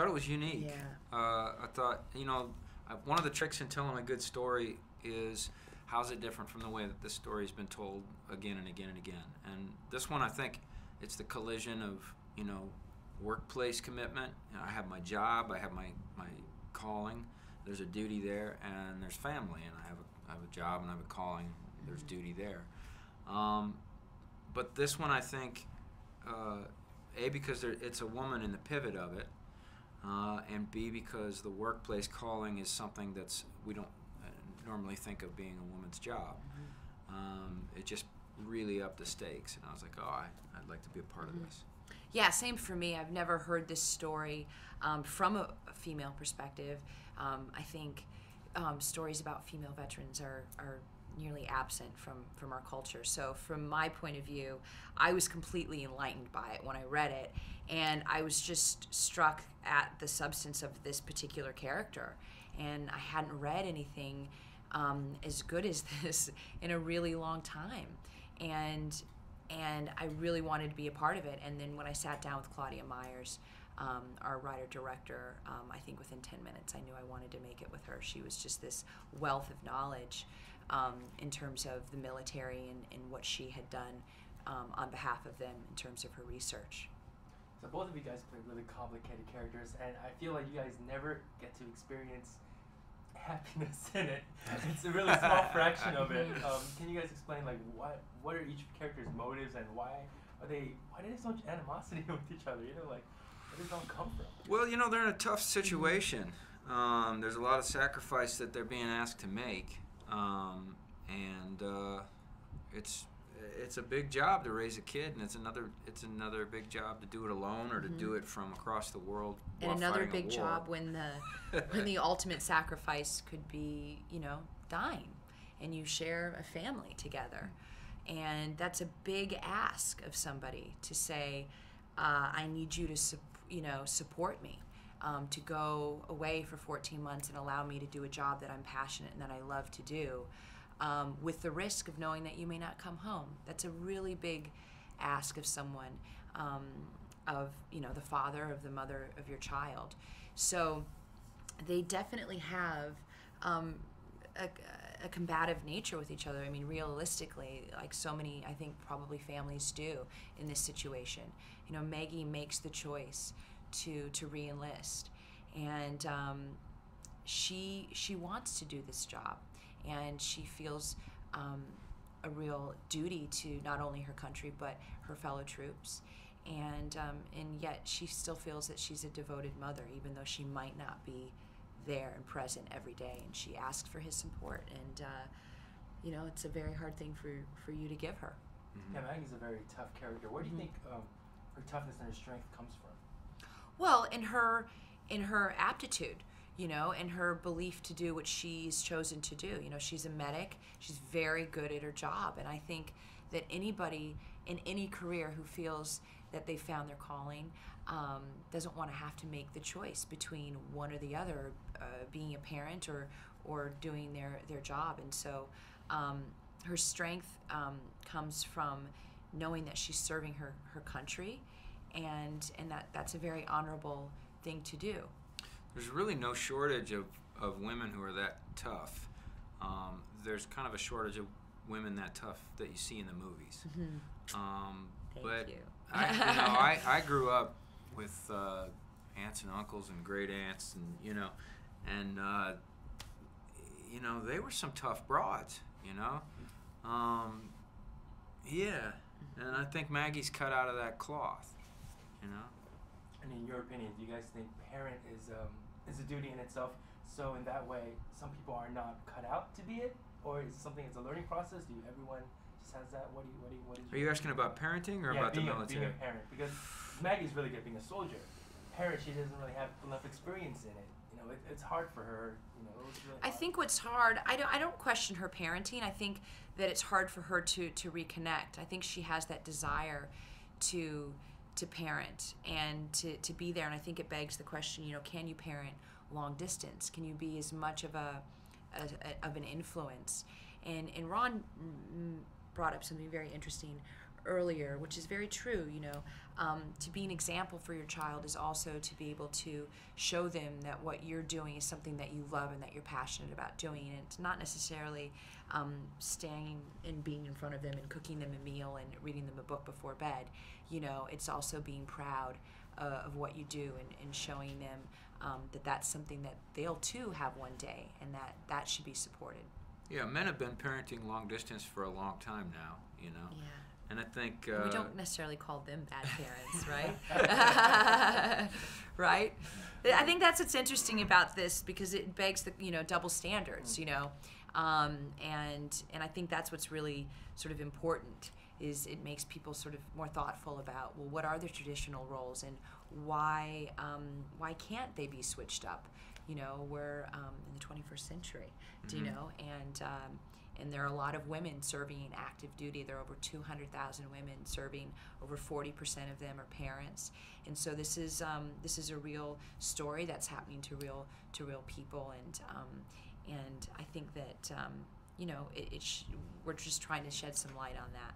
thought it was unique. Yeah. Uh, I thought, you know, one of the tricks in telling a good story is how's it different from the way that this story's been told again and again and again. And this one, I think, it's the collision of, you know, workplace commitment. You know, I have my job, I have my, my calling, there's a duty there, and there's family, and I have a, I have a job and I have a calling, there's duty there. Um, but this one, I think, uh, A, because there, it's a woman in the pivot of it, uh, and B, because the workplace calling is something that's, we don't uh, normally think of being a woman's job. Um, it just really upped the stakes, and I was like, oh, I, I'd like to be a part of this. Yeah, same for me. I've never heard this story um, from a, a female perspective. Um, I think um, stories about female veterans are, are nearly absent from, from our culture. So, from my point of view, I was completely enlightened by it when I read it, and I was just struck at the substance of this particular character. And I hadn't read anything um, as good as this in a really long time. And and I really wanted to be a part of it. And then when I sat down with Claudia Myers, um, our writer director, um, I think within 10 minutes I knew I wanted to make it with her. She was just this wealth of knowledge um, in terms of the military and, and what she had done um, on behalf of them in terms of her research. So both of you guys play really complicated characters, and I feel like you guys never get to experience happiness in it. It's a really small fraction of it. Um, can you guys explain like what what are each character's motives and why are they why do they have so much animosity with each other? You know, like where does it all come from? Well, you know, they're in a tough situation. Um, there's a lot of sacrifice that they're being asked to make, um, and uh, it's it's a big job to raise a kid, and it's another it's another big job to do it alone or to do it from across the world. Mm-hmm. and another big job when the when the ultimate sacrifice could be you know dying and you share a family together and that's a big ask of somebody to say uh, i need you to sup- you know support me um, to go away for 14 months and allow me to do a job that i'm passionate and that i love to do um, with the risk of knowing that you may not come home that's a really big ask of someone um, of you know the father of the mother of your child so they definitely have um, a, a combative nature with each other. I mean, realistically, like so many, I think probably families do in this situation. You know, Maggie makes the choice to to reenlist, and um, she she wants to do this job, and she feels. Um, a real duty to not only her country but her fellow troops, and um, and yet she still feels that she's a devoted mother, even though she might not be there and present every day. And she asks for his support, and uh, you know it's a very hard thing for for you to give her. Yeah, Maggie's a very tough character. Where do you Mhm. think um, her toughness and her strength comes from? Well, in her in her aptitude, you know, and her belief to do what she's chosen to do. You know, she's a medic. She's very good at her job, and I think that anybody in any career who feels that they found their calling um, doesn't want to have to make the choice between one or the other, uh, being a parent or or doing their their job. And so, um, her strength um, comes from knowing that she's serving her her country, and and that that's a very honorable thing to do. There's really no shortage of, of women who are that tough. Um, there's kind of a shortage of women that tough that you see in the movies. Um, Thank but you. I, you know, I, I grew up with uh, aunts and uncles and great aunts, and you know, and uh, you know they were some tough broads. You know, um, yeah, and I think Maggie's cut out of that cloth. You know. And in your opinion, do you guys think parent is um, is a duty in itself? So in that way, some people are not cut out to be it, or is it something it's a learning process? Do you, everyone just has that? What do you what do you, what is? Are you asking about parenting or yeah, about the being a, military? being a parent because Maggie's really good being a soldier. Parent, she doesn't really have enough experience in it. You know, it, it's hard for her. You know, it's really I think what's hard, I don't, I don't question her parenting. I think that it's hard for her to, to reconnect. I think she has that desire to to parent and to, to be there. And I think it begs the question, you know, can you parent long distance? Can you be as much of a, a, a of an influence? And and Ron brought up something very interesting earlier, which is very true. You know, um, to be an example for your child is also to be able to show them that what you're doing is something that you love and that you're passionate about doing. And it's not necessarily um, staying and being in front of them and cooking them a meal and reading them a book before bed. You know, it's also being proud uh, of what you do and, and showing them um, that that's something that they'll too have one day and that that should be supported. Yeah, men have been parenting long distance for a long time now, you know. Yeah. And I think uh, we don't necessarily call them bad parents, right? right? I think that's what's interesting about this because it begs the you know double standards, you know, um, and and I think that's what's really sort of important is it makes people sort of more thoughtful about well what are the traditional roles and why um, why can't they be switched up? You know, we're um, in the 21st century, do you Mhm. know, and um, and there are a lot of women serving active duty. There are over 200,000 women serving. Over 40% of them are parents, and so this is um, this is a real story that's happening to real to real people, and um, and I think that um, you know it, it we're just trying to shed some light on that.